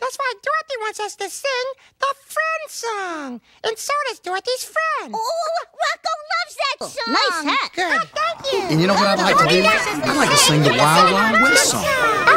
That's why Dorothy wants us to sing the Friend song. And so does Dorothy's friend. Oh, Rocco loves that oh, song. Nice hat. Good. Oh, thank you. And you know what I'd like to do? I'd like to sing the Wild Wild West song.